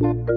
Bye.